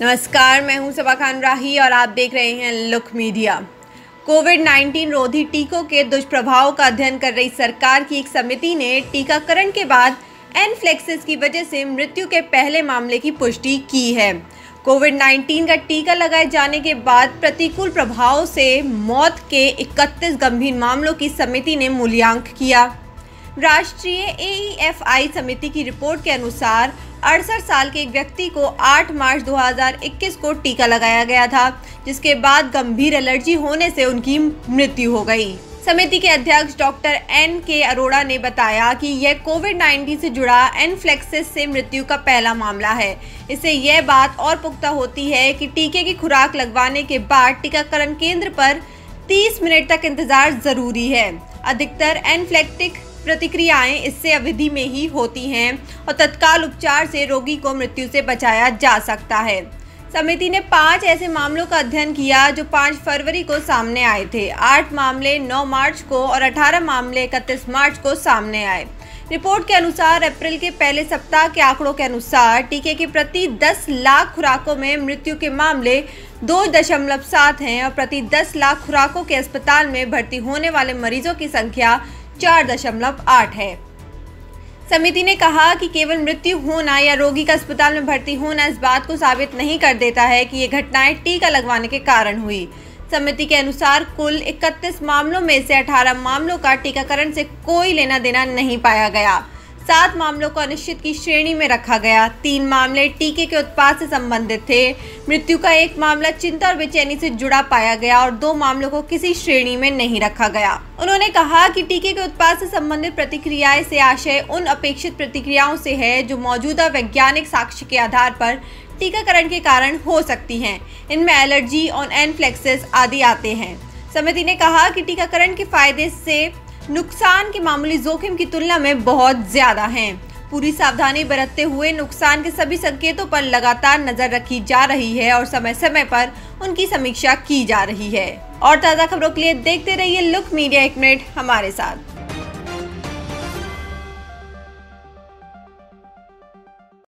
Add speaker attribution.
Speaker 1: नमस्कार, मैं हूँ सबा खान राही और आप देख रहे हैं लुक मीडिया। कोविड 19 रोधी टीकों के दुष्प्रभाव का अध्ययन कर रही सरकार की एक समिति ने टीकाकरण के बाद एनफ्लेक्सिस की वजह से मृत्यु के पहले मामले की पुष्टि की है। कोविड 19 का टीका लगाए जाने के बाद प्रतिकूल प्रभाव से मौत के 31 गंभीर मामलों की समिति ने मूल्यांक किया। राष्ट्रीय ए समिति की रिपोर्ट के अनुसार अड़सठ साल के एक व्यक्ति को 8 मार्च 2021 को टीका लगाया गया था, जिसके बाद गंभीर एलर्जी होने से उनकी मृत्यु हो गई। समिति के अध्यक्ष डॉक्टर एन के अरोड़ा ने बताया कि यह कोविड 19 से जुड़ा एनफ्लेक्सिस से मृत्यु का पहला मामला है। इससे यह बात और पुख्ता होती है कि टीके की खुराक लगवाने के बाद टीकाकरण केंद्र पर 30 मिनट तक इंतज़ार ज़रूरी है। अधिकतर एनफ्लेक्टिक प्रतिक्रियाएँ इससे अवधि में ही होती हैं और तत्काल उपचार से रोगी को मृत्यु से बचाया जा सकता है। समिति ने पाँच ऐसे मामलों का अध्ययन किया जो पाँच फरवरी को सामने आए थे। आठ मामले 9 मार्च को और 18 मामले इकतीस मार्च को सामने आए। रिपोर्ट के अनुसार अप्रैल के पहले सप्ताह के आंकड़ों के अनुसार टीके की प्रति 10 लाख खुराकों में मृत्यु के मामले दो दशमलव सात हैं और प्रति 10 लाख खुराकों के अस्पताल में भर्ती होने वाले मरीजों की संख्या चार दशमलव आठ है। समिति ने कहा कि केवल मृत्यु होना या रोगी का अस्पताल में भर्ती होना इस बात को साबित नहीं कर देता है कि ये घटनाएँ टीका लगवाने के कारण हुई। समिति के अनुसार कुल 31 मामलों में से 18 मामलों का टीकाकरण से कोई लेना देना नहीं पाया गया। सात मामलों को अनिश्चित की श्रेणी में रखा गया। तीन मामले टीके के उत्पाद से संबंधित थे। मृत्यु का एक मामला चिंता और बेचैनी से जुड़ा पाया गया और दो मामलों को किसी श्रेणी में नहीं रखा गया। उन्होंने कहा कि टीके के उत्पाद से संबंधित प्रतिक्रियाएँ से आशय उन अपेक्षित प्रतिक्रियाओं से है जो मौजूदा वैज्ञानिक साक्ष्य के आधार पर टीकाकरण के कारण हो सकती हैं। इनमें एलर्जी और एनफ्लेक्सिस आदि आते हैं। समिति ने कहा कि टीकाकरण के फ़ायदे से नुकसान के मामूली जोखिम की तुलना में बहुत ज़्यादा हैं। पूरी सावधानी बरतते हुए नुकसान के सभी संकेतों पर लगातार नज़र रखी जा रही है और समय समय पर उनकी समीक्षा की जा रही है। और ताज़ा खबरों के लिए देखते रहिए लुक मीडिया एक मिनट हमारे साथ।